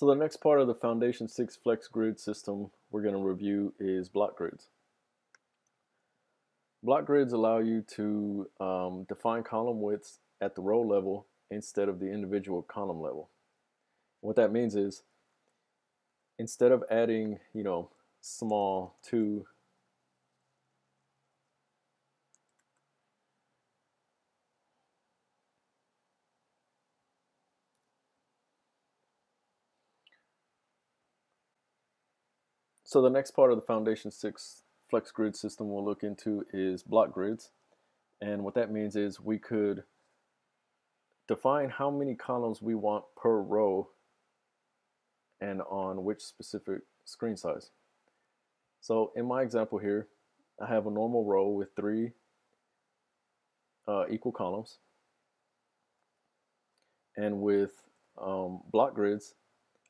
So the next part of the Foundation 6 Flex Grid system we're going to review is block grids. Block grids allow you to um, define column widths at the row level instead of the individual column level. What that means is instead of adding, you know, small to So the next part of the Foundation 6 Flex Grid system we'll look into is block grids. And what that means is we could define how many columns we want per row and on which specific screen size. So in my example here, I have a normal row with three uh, equal columns. And with um, block grids,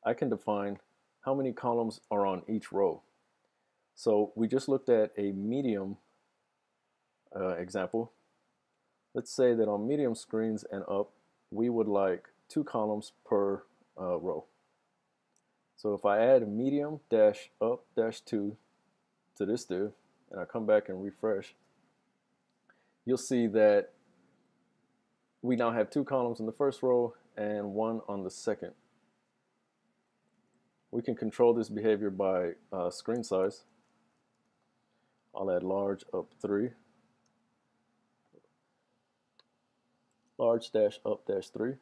I can define how many columns are on each row. So we just looked at a medium uh, example. Let's say that on medium screens and up, we would like two columns per uh, row. So if I add medium dash up dash 2 to this div, and I come back and refresh, you'll see that we now have two columns in the first row and one on the second we can control this behavior by uh, screen size. I'll add large up 3. Large dash up dash 3. And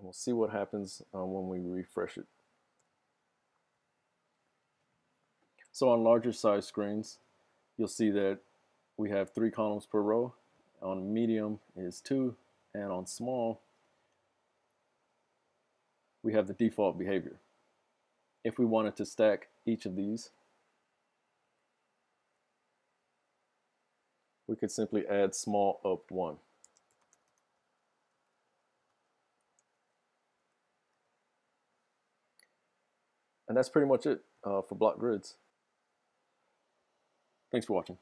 we'll see what happens uh, when we refresh it. So on larger size screens, you'll see that we have three columns per row. On medium is two, and on small we have the default behavior. If we wanted to stack each of these, we could simply add small up 1. And that's pretty much it uh, for block grids. Thanks for watching.